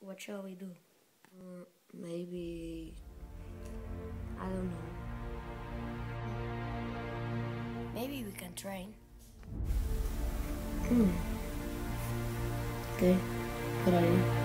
what shall we do? Uh, maybe. I don't know. Maybe we can train. Hmm. Okay. Good idea.